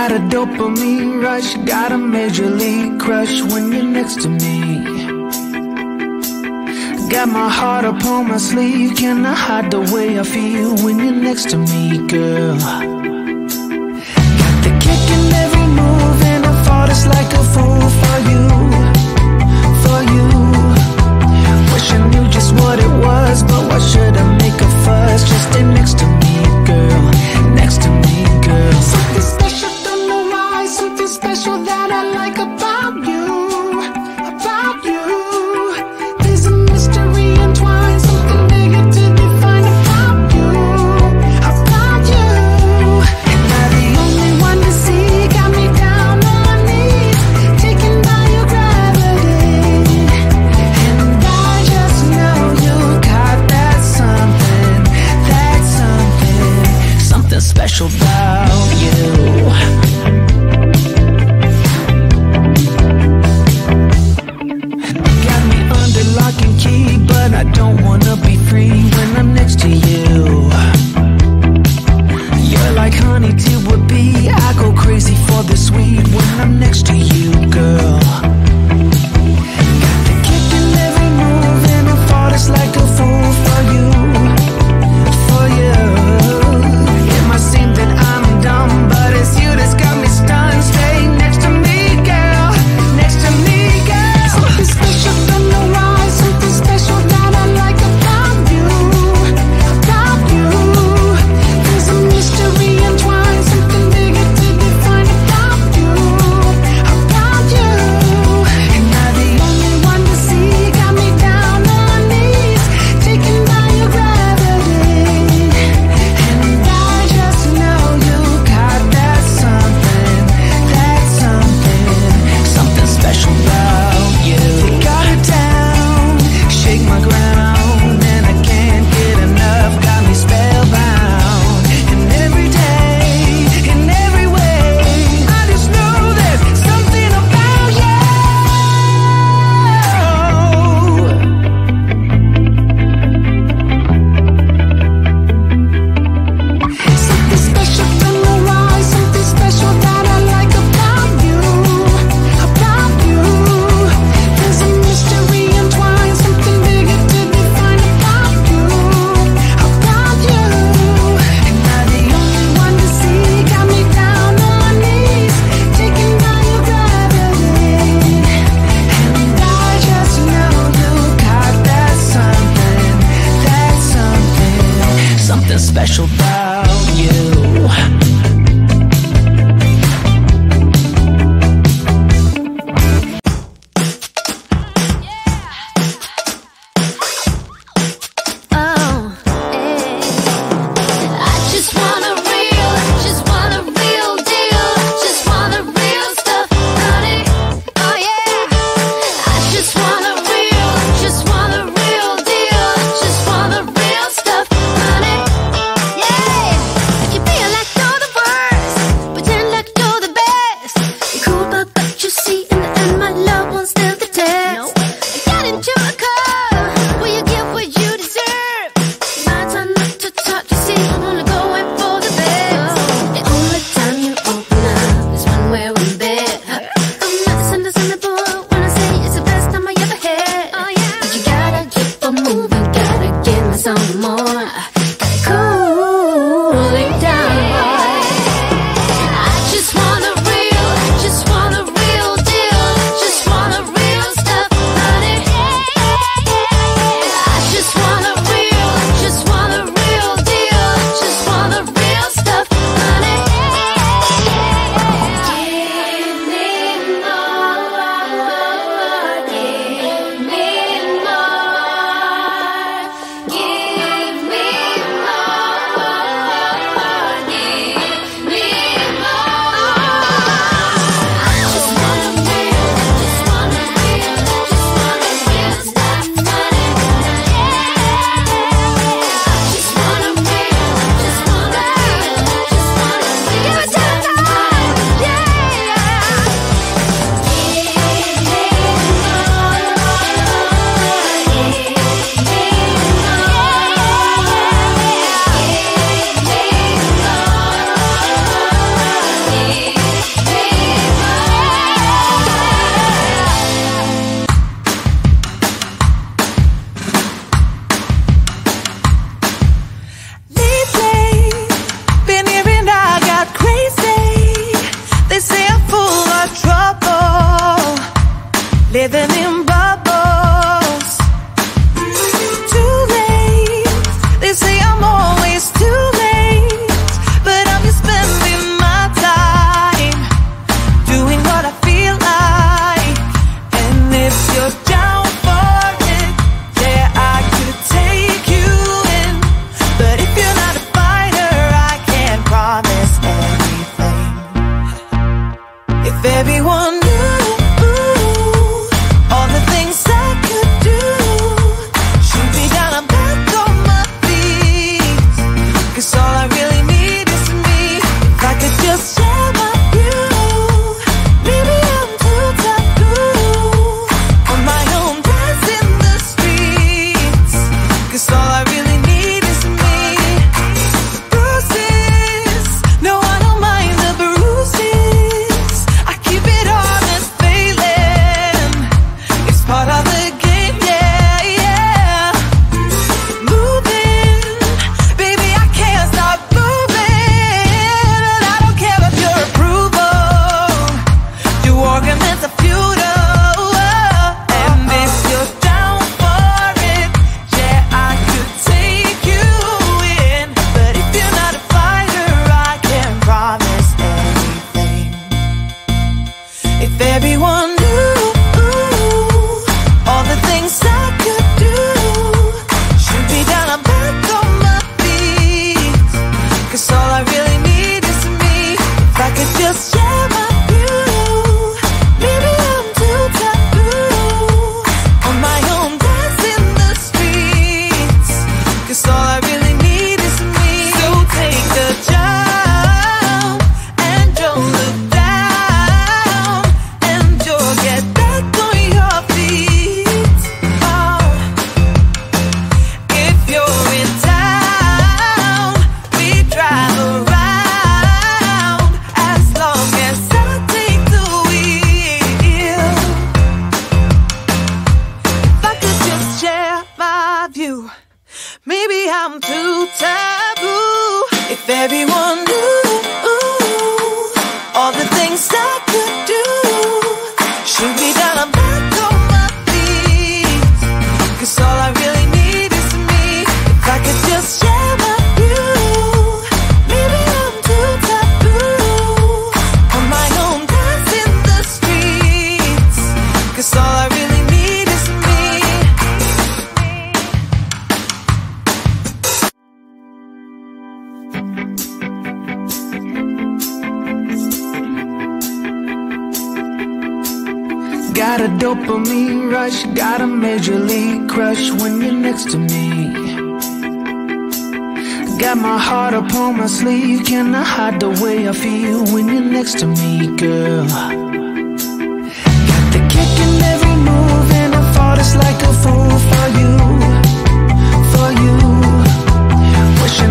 Got a dopamine rush, got a major league crush when you're next to me. Got my heart upon my sleeve, can I hide the way I feel when you're next to me, girl? Got the kick in every move, and I fall just like a fool for you, for you. Wish I knew just what it was, but why should I make a fuss? Just stay next special about you. Got a dopamine rush, got a major league crush when you're next to me. Got my heart upon my sleeve, can I hide the way I feel when you're next to me, girl? Got the kick in every move, and I like a fool for you, for you.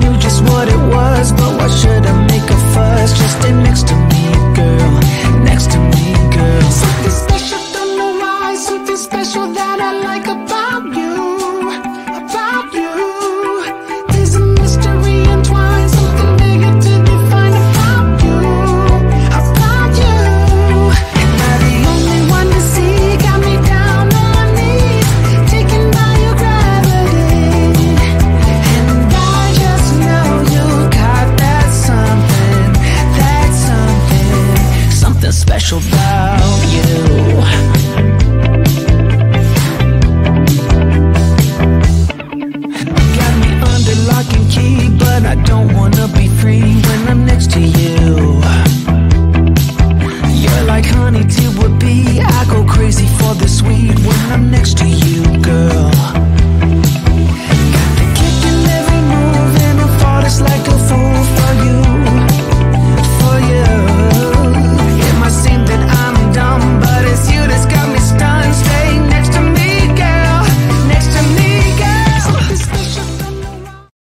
Knew just what it was, but why should I make a fuss? Just stay next to me,